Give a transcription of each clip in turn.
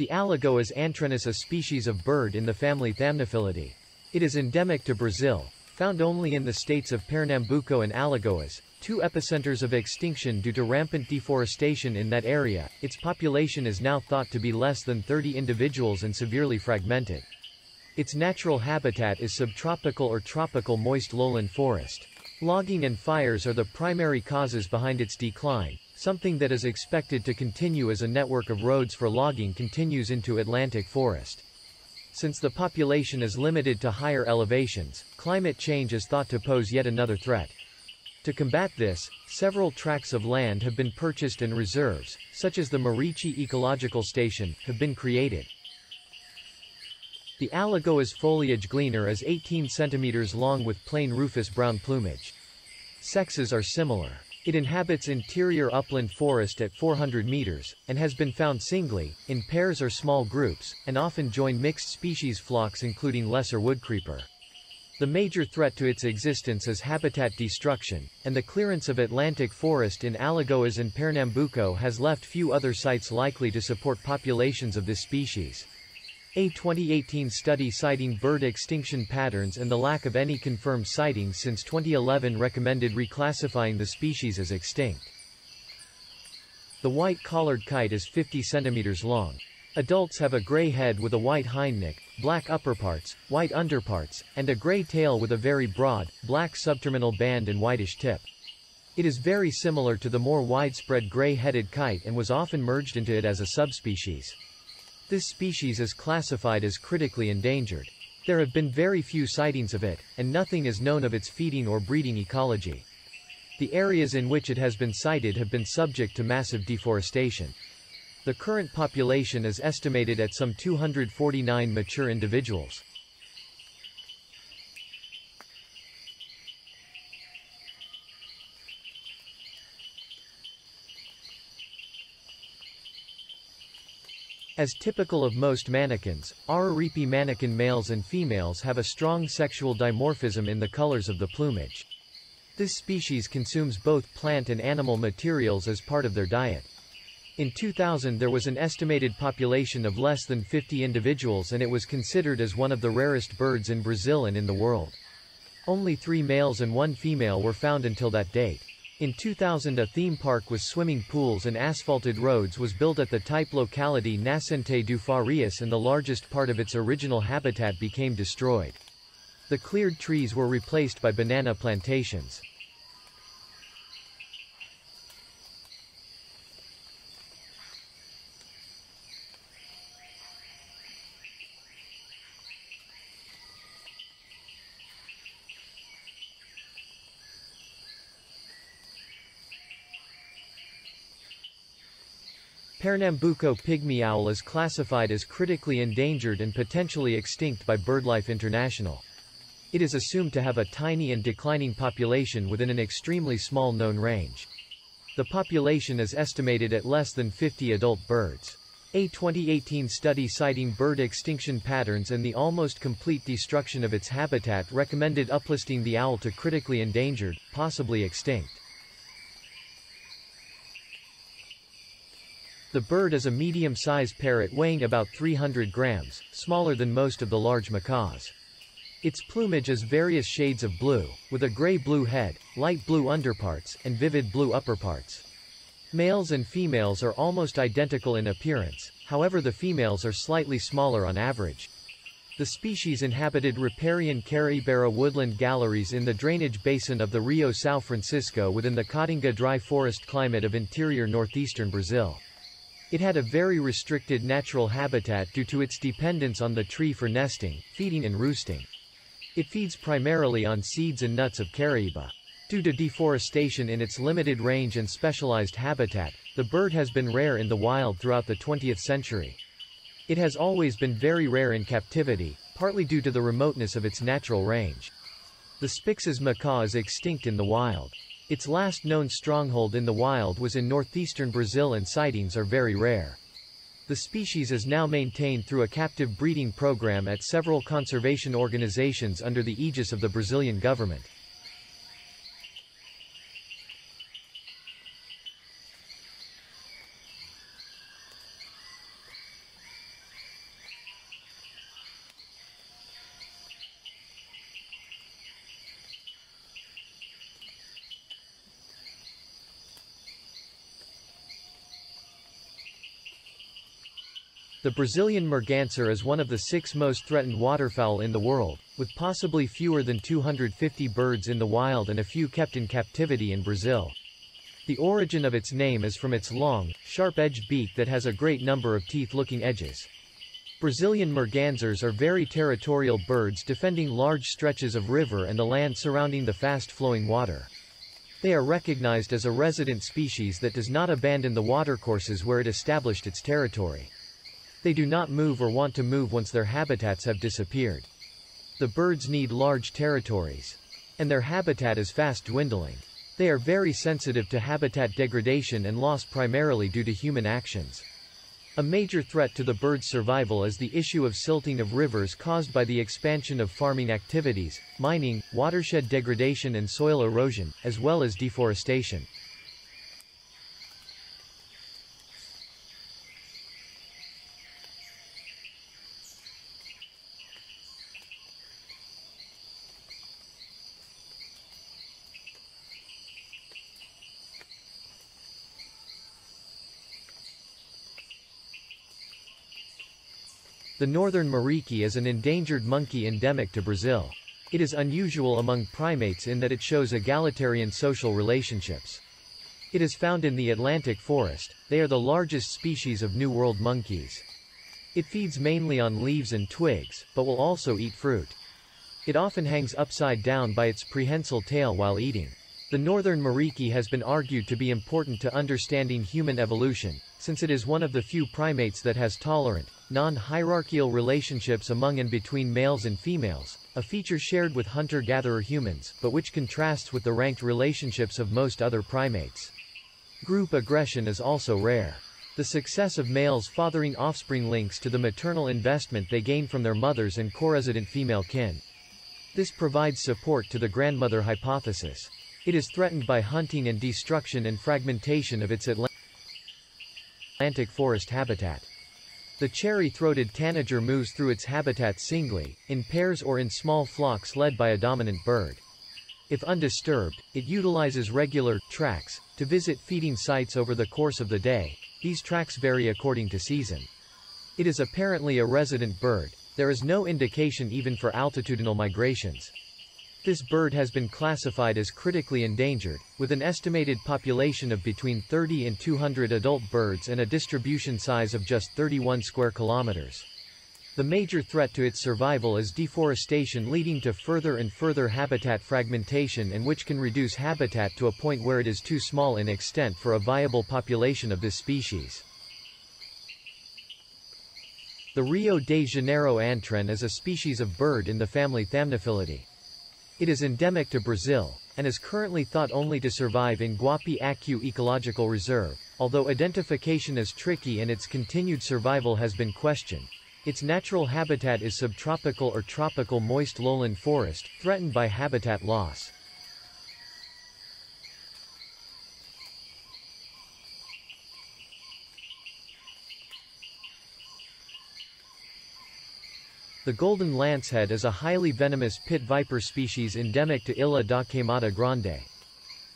The Alagoas antwren is a species of bird in the family Thamnophilidae. It is endemic to Brazil, found only in the states of Pernambuco and Alagoas, two epicenters of extinction due to rampant deforestation in that area. Its population is now thought to be less than 30 individuals and severely fragmented. Its natural habitat is subtropical or tropical moist lowland forest. Logging and fires are the primary causes behind its decline, something that is expected to continue as a network of roads for logging continues into Atlantic forest. Since the population is limited to higher elevations, climate change is thought to pose yet another threat. To combat this, several tracts of land have been purchased and reserves, such as the Murici Ecological Station, have been created. The Alagoas foliage gleaner is 18 centimeters long with plain rufous brown plumage. Sexes are similar. It inhabits interior upland forest at 400 meters, and has been found singly, in pairs or small groups, and often join mixed species flocks including lesser woodcreeper. The major threat to its existence is habitat destruction, and the clearance of Atlantic forest in Alagoas and Pernambuco has left few other sites likely to support populations of this species. A 2018 study citing bird extinction patterns and the lack of any confirmed sightings since 2011 recommended reclassifying the species as extinct. The white-collared kite is 50 centimeters long. Adults have a gray head with a white hindneck, black upperparts, white underparts, and a gray tail with a very broad, black subterminal band and whitish tip. It is very similar to the more widespread gray-headed kite and was often merged into it as a subspecies. This species is classified as critically endangered. There have been very few sightings of it, and nothing is known of its feeding or breeding ecology. The areas in which it has been sighted have been subject to massive deforestation. The current population is estimated at some 249 mature individuals. As typical of most manakins, Araripe manakin males and females have a strong sexual dimorphism in the colors of the plumage. This species consumes both plant and animal materials as part of their diet. In 2000 there was an estimated population of less than 50 individuals and it was considered as one of the rarest birds in Brazil and in the world. Only three males and one female were found until that date. In 2000 a theme park with swimming pools and asphalted roads was built at the type locality Nascente do Farias and the largest part of its original habitat became destroyed. The cleared trees were replaced by banana plantations. Pernambuco pygmy owl is classified as critically endangered and potentially extinct by BirdLife International. It is assumed to have a tiny and declining population within an extremely small known range. The population is estimated at less than 50 adult birds. A 2018 study citing bird extinction patterns and the almost complete destruction of its habitat recommended uplisting the owl to critically endangered, possibly extinct. The bird is a medium-sized parrot weighing about 300 grams, smaller than most of the large macaws. Its plumage is various shades of blue, with a gray-blue head, light blue underparts, and vivid blue upperparts. Males and females are almost identical in appearance, however the females are slightly smaller on average. The species inhabited riparian Caraíba woodland galleries in the drainage basin of the Rio São Francisco within the Caatinga dry forest climate of interior northeastern Brazil. It had a very restricted natural habitat due to its dependence on the tree for nesting, feeding and roosting. It feeds primarily on seeds and nuts of Caraíba. Due to deforestation in its limited range and specialized habitat, the bird has been rare in the wild throughout the 20th century. It has always been very rare in captivity, partly due to the remoteness of its natural range. The Spix's macaw is extinct in the wild. Its last known stronghold in the wild was in northeastern Brazil and sightings are very rare. The species is now maintained through a captive breeding program at several conservation organizations under the aegis of the Brazilian government. The Brazilian merganser is one of the six most threatened waterfowl in the world, with possibly fewer than 250 birds in the wild and a few kept in captivity in Brazil. The origin of its name is from its long, sharp-edged beak that has a great number of teeth-looking edges. Brazilian mergansers are very territorial birds defending large stretches of river and the land surrounding the fast-flowing water. They are recognized as a resident species that does not abandon the watercourses where it established its territory. They do not move or want to move once their habitats have disappeared. The birds need large territories. And their habitat is fast dwindling. They are very sensitive to habitat degradation and loss primarily due to human actions. A major threat to the bird's survival is the issue of silting of rivers caused by the expansion of farming activities, mining, watershed degradation and soil erosion, as well as deforestation. The northern muriqui is an endangered monkey endemic to Brazil. It is unusual among primates in that it shows egalitarian social relationships. It is found in the Atlantic forest, they are the largest species of New World monkeys. It feeds mainly on leaves and twigs, but will also eat fruit. It often hangs upside down by its prehensile tail while eating. The northern muriqui has been argued to be important to understanding human evolution, since it is one of the few primates that has tolerant, non-hierarchical relationships among and between males and females, a feature shared with hunter-gatherer humans, but which contrasts with the ranked relationships of most other primates. Group aggression is also rare. The success of males fathering offspring links to the maternal investment they gain from their mothers and co-resident female kin. This provides support to the grandmother hypothesis. It is threatened by hunting and destruction and fragmentation of its Atlantic forest habitat. The cherry-throated tanager moves through its habitat singly, in pairs or in small flocks led by a dominant bird. If undisturbed, it utilizes regular tracks to visit feeding sites over the course of the day. These tracks vary according to season. It is apparently a resident bird. There is no indication even for altitudinal migrations. This bird has been classified as critically endangered, with an estimated population of between 30 and 200 adult birds and a distribution size of just 31 square kilometers. The major threat to its survival is deforestation leading to further and further habitat fragmentation and which can reduce habitat to a point where it is too small in extent for a viable population of this species. The Rio de Janeiro antwren is a species of bird in the family Thamnophilidae. It is endemic to Brazil, and is currently thought only to survive in Guapiaçu Ecological Reserve, although identification is tricky and its continued survival has been questioned. Its natural habitat is subtropical or tropical moist lowland forest, threatened by habitat loss. The golden lancehead is a highly venomous pit viper species endemic to Ilha da Queimada Grande.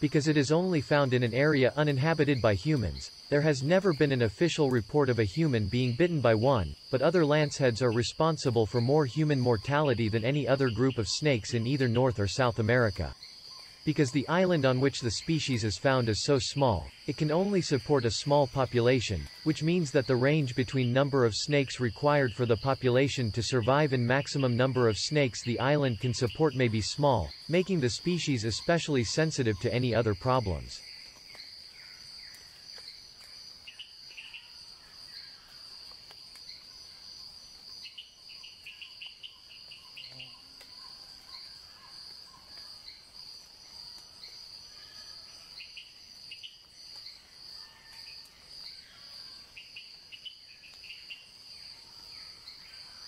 Because it is only found in an area uninhabited by humans, there has never been an official report of a human being bitten by one, but other lanceheads are responsible for more human mortality than any other group of snakes in either North or South America. Because the island on which the species is found is so small, it can only support a small population, which means that the range between number of snakes required for the population to survive and maximum number of snakes the island can support may be small, making the species especially sensitive to any other problems.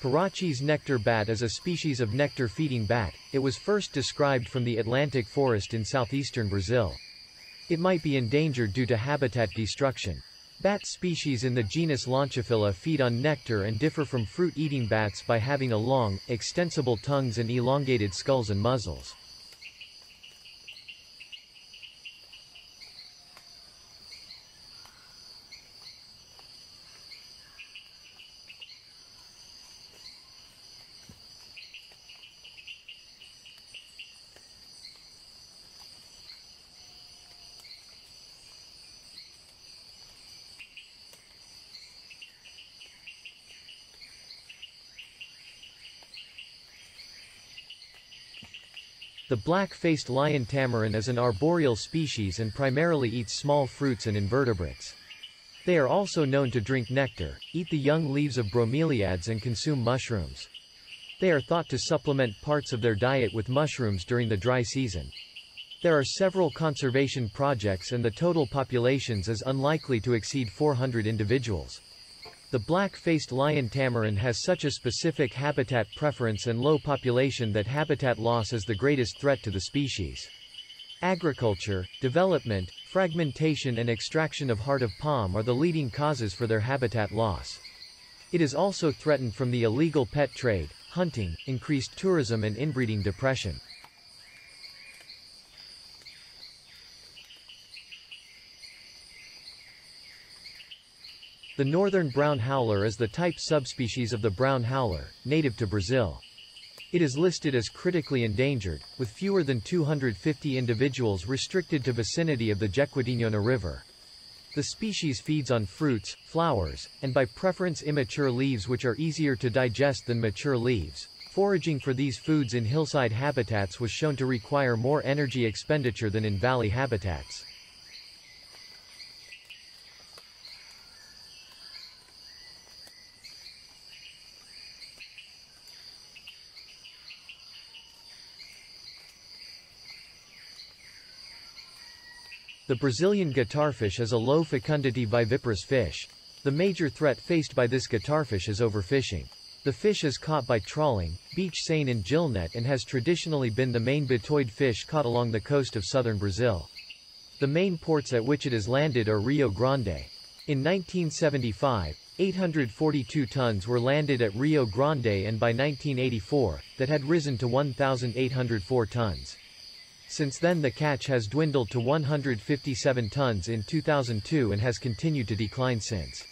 Peracchi's nectar bat is a species of nectar-feeding bat. It was first described from the Atlantic forest in southeastern Brazil. It might be endangered due to habitat destruction. Bat species in the genus Lonchophylla feed on nectar and differ from fruit-eating bats by having a long, extensible tongues and elongated skulls and muzzles. The black-faced lion tamarin is an arboreal species and primarily eats small fruits and invertebrates. They are also known to drink nectar, eat the young leaves of bromeliads and consume mushrooms. They are thought to supplement parts of their diet with mushrooms during the dry season. There are several conservation projects and the total populations is unlikely to exceed 400 individuals. The black-faced lion tamarin has such a specific habitat preference and low population that habitat loss is the greatest threat to the species. Agriculture, development, fragmentation and extraction of heart of palm are the leading causes for their habitat loss. It is also threatened from the illegal pet trade, hunting, increased tourism and inbreeding depression. The northern brown howler is the type subspecies of the brown howler, native to Brazil. It is listed as critically endangered, with fewer than 250 individuals restricted to vicinity of the Jequitinhonha River. The species feeds on fruits, flowers, and by preference immature leaves which are easier to digest than mature leaves. Foraging for these foods in hillside habitats was shown to require more energy expenditure than in valley habitats. The Brazilian guitarfish is a low fecundity viviparous fish. The major threat faced by this guitarfish is overfishing. The fish is caught by trawling, beach seine and gill net and has traditionally been the main batoid fish caught along the coast of southern Brazil. The main ports at which it is landed are Rio Grande. In 1975, 842 tons were landed at Rio Grande and by 1984, that had risen to 1,804 tons. Since then the catch has dwindled to 157 tons in 2002 and has continued to decline since.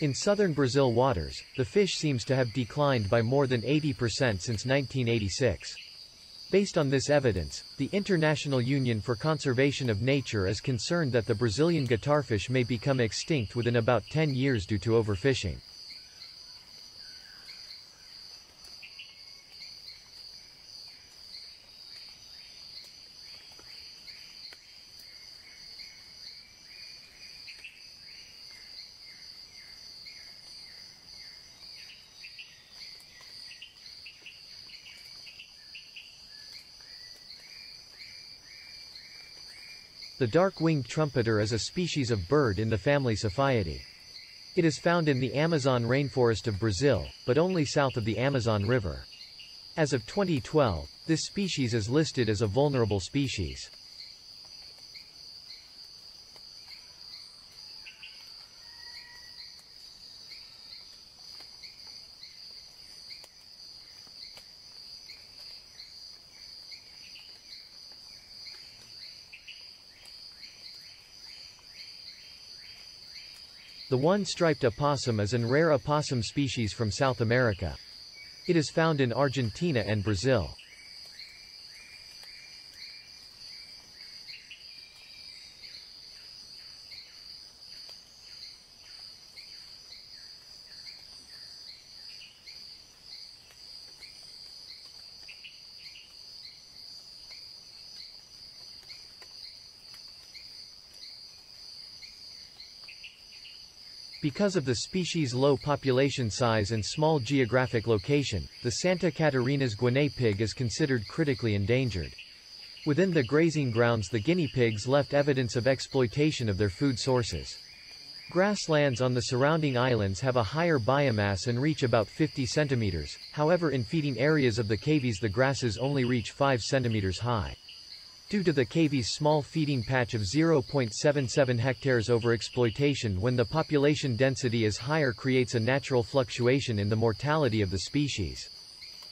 In southern Brazil waters, the fish seems to have declined by more than 80% since 1986. Based on this evidence, the International Union for Conservation of Nature is concerned that the Brazilian guitarfish may become extinct within about 10 years due to overfishing. The dark-winged trumpeter is a species of bird in the family Psophiidae. It is found in the Amazon rainforest of Brazil, but only south of the Amazon River. As of 2012, this species is listed as a vulnerable species. The one-striped opossum is an rare opossum species from South America. It is found in Argentina and Brazil. Because of the species' low population size and small geographic location, the Santa Catarina's guinea pig is considered critically endangered. Within the grazing grounds the guinea pigs left evidence of exploitation of their food sources. Grasslands on the surrounding islands have a higher biomass and reach about 50 centimeters, however in feeding areas of the cavies the grasses only reach 5 centimeters high. Due to the cavies' small feeding patch of 0.77 hectares overexploitation when the population density is higher creates a natural fluctuation in the mortality of the species.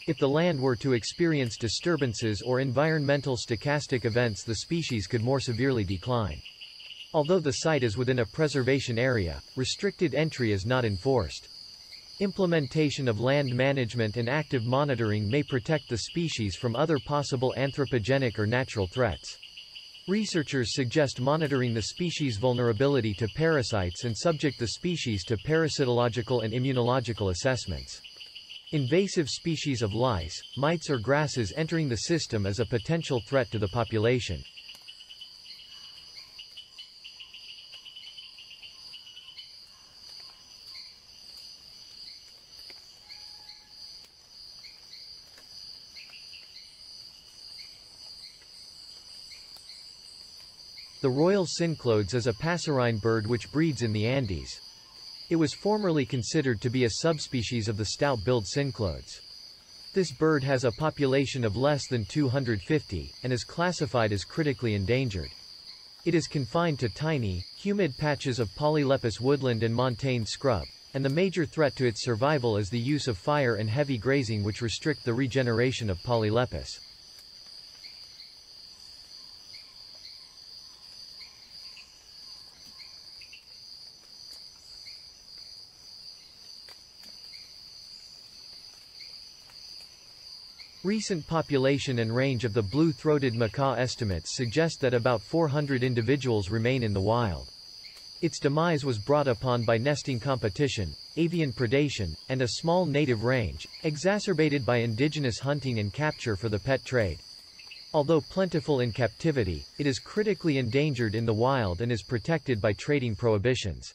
If the land were to experience disturbances or environmental stochastic events the species could more severely decline. Although the site is within a preservation area, restricted entry is not enforced. Implementation of land management and active monitoring may protect the species from other possible anthropogenic or natural threats. Researchers suggest monitoring the species' vulnerability to parasites and subject the species to parasitological and immunological assessments. Invasive species of lice, mites or grasses entering the system is a potential threat to the population. The royal cinclodes is a passerine bird which breeds in the Andes. It was formerly considered to be a subspecies of the stout-billed cinclodes. This bird has a population of less than 250, and is classified as critically endangered. It is confined to tiny, humid patches of polylepis woodland and montane scrub, and the major threat to its survival is the use of fire and heavy grazing which restrict the regeneration of polylepis. Recent population and range of the blue-throated macaw estimates suggest that about 400 individuals remain in the wild. Its demise was brought upon by nesting competition, avian predation, and a small native range, exacerbated by indigenous hunting and capture for the pet trade. Although plentiful in captivity, it is critically endangered in the wild and is protected by trading prohibitions.